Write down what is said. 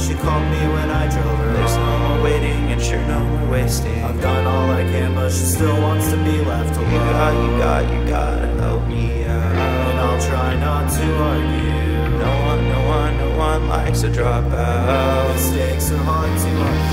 she called me when I drove her There's no more waiting and sure no more wasting I've done all I can, but she still wants to be left alone. You got, you got, you gotta help me out And I'll try not to argue. No one, no one, no one likes a dropout. Mistakes are hard to